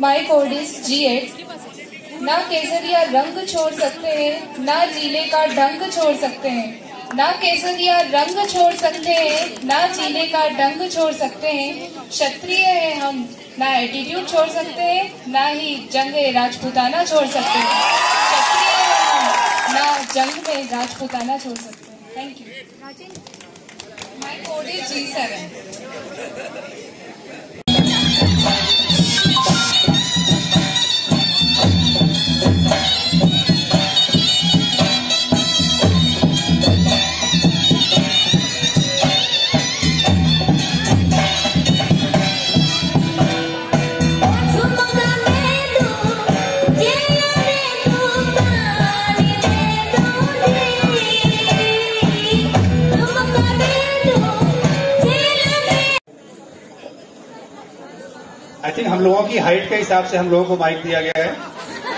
My code is G eight ना केसरिया रंग छोड़ सकते हैं, ना जीले का ढंग छोड़ सकते हैं। ना केसरिया रंग छोड़ सकते हैं, ना जीले का ढंग छोड़ सकते हैं। क्षत्रिय है हम, ना एटीट्यूड छोड़ सकते हैं, ना ही जंग राजपूताना छोड़ सकते हैं। क्षत्रिय है हम, ना जंग में राजपूताना छोड़ सकते हैं। Thank you my code is G seven लोगों की हाइट के हिसाब से हम लोगों को माइक दिया गया है।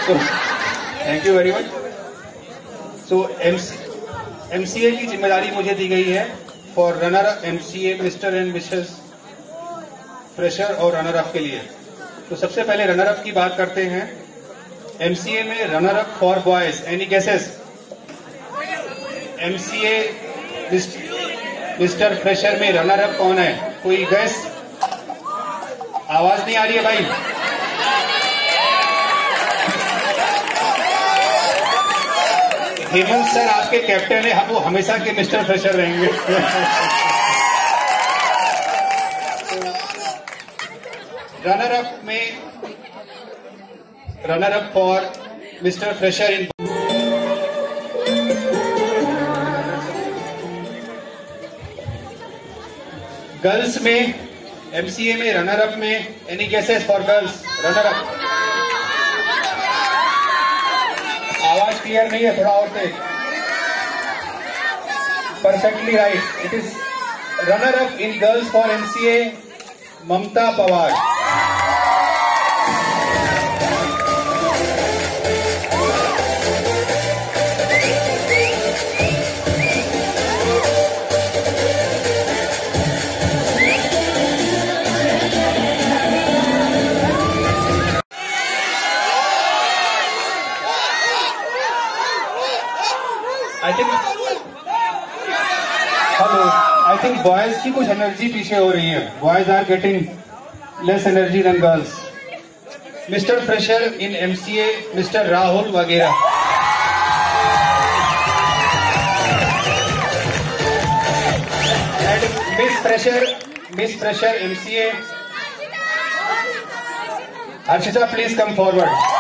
So thank you very much so M MCA की ज़िम्मेदारी मुझे दी गई है for runner MCA mister and Mrs fresher और रनर अप के लिए। तो सबसे पहले रनर अप की बात करते हैं। एमसीए में runner up for boys any guesses MCA mister fresher में रनर अप कौन है? कोई गैस आवाज़ नहीं आ रही है भाई। हेमंत सर, आपके कैप्टन है, वो हमेशा के मिस्टर फ्रेशर रहेंगे। रनर अप में runner up for mister fresher in girls में एमसीए में रनर अप में any guesses for girls runner up आवाज़ क्लियर नहीं है, थोड़ा और से। Perfectly right it is runner up in girls for MCA Mamta Pawar. Think boys की कुछ एनर्जी पीछे हो रही है। Boys are getting less energy than girls mister fresher in MCA mister Rahul वगैरह miss fresher miss fresher MCA Arshita please come forward